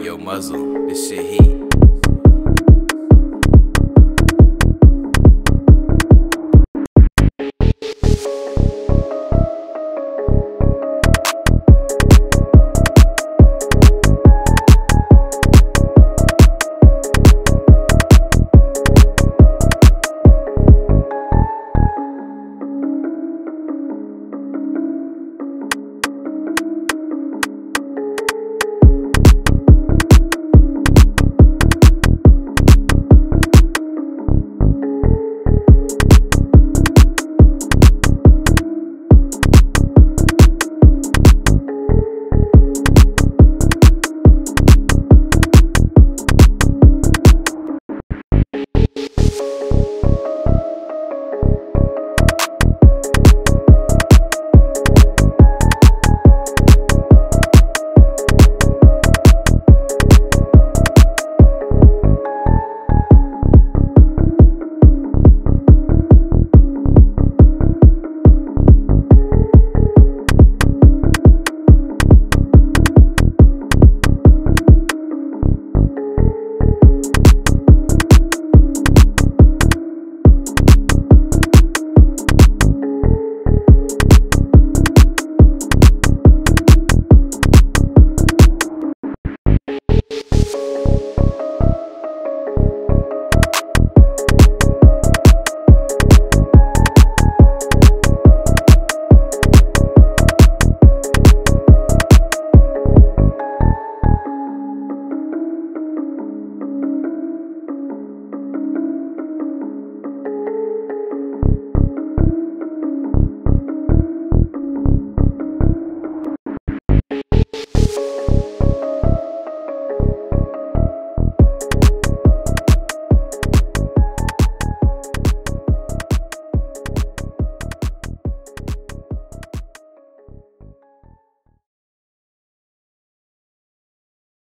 Yo, Muzzle, this shit heat.